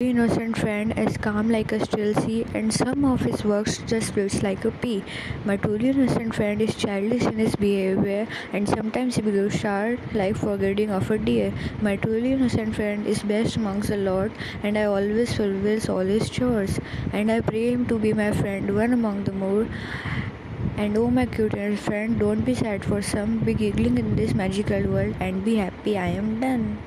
innocent friend is calm like a still sea, and some of his works just feels like a pea. My truly innocent friend is childish in his behavior, and sometimes he becomes sharp like forgetting of a deer. My truly innocent friend is best amongst the lot, and I always fulfill all his chores. And I pray him to be my friend, one among the more. And oh my cute little friend, don't be sad for some, be giggling in this magical world and be happy I am done.